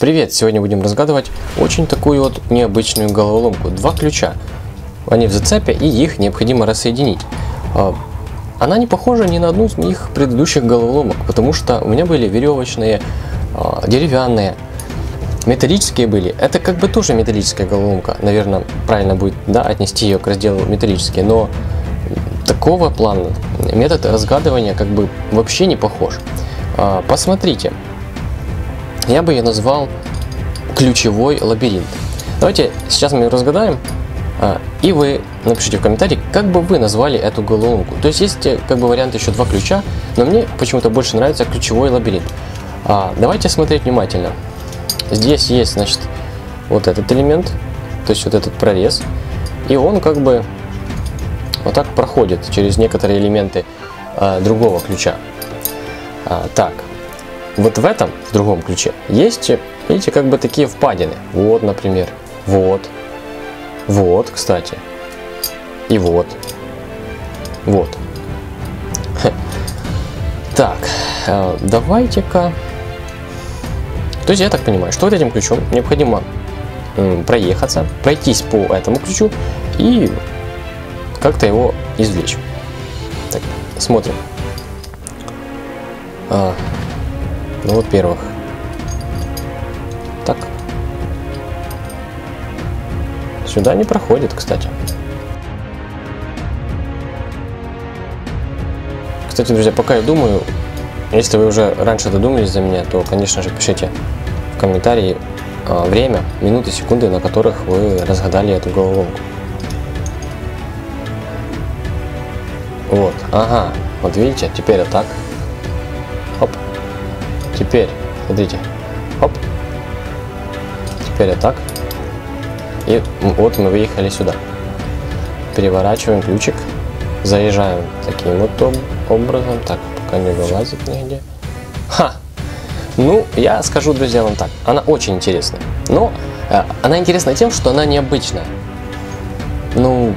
Привет! Сегодня будем разгадывать очень такую вот необычную головоломку. Два ключа. Они в зацепе и их необходимо рассоединить. А, она не похожа ни на одну из моих предыдущих головоломок, потому что у меня были веревочные, а, деревянные, металлические были. Это как бы тоже металлическая головоломка. Наверное, правильно будет да, отнести ее к разделу металлические, но такого плана метод разгадывания как бы вообще не похож. А, посмотрите, я бы ее назвал ключевой лабиринт. Давайте сейчас мы ее разгадаем, а, и вы напишите в комментарии, как бы вы назвали эту головоломку. То есть есть э, как бы вариант еще два ключа, но мне почему-то больше нравится ключевой лабиринт. А, давайте смотреть внимательно. Здесь есть, значит, вот этот элемент, то есть вот этот прорез, и он как бы вот так проходит через некоторые элементы а, другого ключа. Так, вот в этом, в другом ключе, есть, видите, как бы такие впадины. Вот, например, вот, вот, кстати, и вот, вот. Так, э, давайте-ка... То есть я так понимаю, что вот этим ключом необходимо проехаться, пройтись по этому ключу и как-то его извлечь. Так, смотрим. Ну, во-первых. Так. Сюда не проходит, кстати. Кстати, друзья, пока я думаю, если вы уже раньше додумались за меня, то, конечно же, пишите в комментарии а, время, минуты, секунды, на которых вы разгадали эту головоломку. Вот, ага, вот видите, теперь вот так. Теперь, смотрите, оп. Теперь вот так. И вот мы выехали сюда. Переворачиваем ключик. Заезжаем таким вот образом. Так, пока не вылазит нигде. Ха! Ну, я скажу, друзья, вам так. Она очень интересная. Но э, она интересна тем, что она необычная. Ну,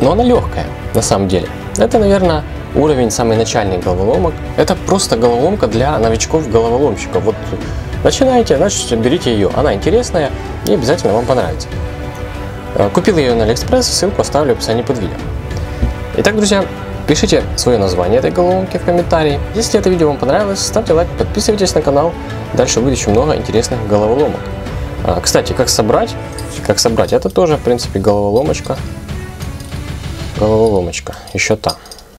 но она легкая, на самом деле. Это, наверное, уровень самый начальный головоломок. Это просто головоломка для новичков-головоломщиков. Вот начинаете, значит берите ее. Она интересная и обязательно вам понравится. Э, купил ее на Алиэкспресс, ссылку оставлю в описании под видео. Итак, друзья, пишите свое название этой головоломки в комментарии. Если это видео вам понравилось, ставьте лайк, подписывайтесь на канал. Дальше будет еще много интересных головоломок. А, кстати, как собрать? Как собрать? Это тоже, в принципе, головоломочка. Головоломочка. Еще та.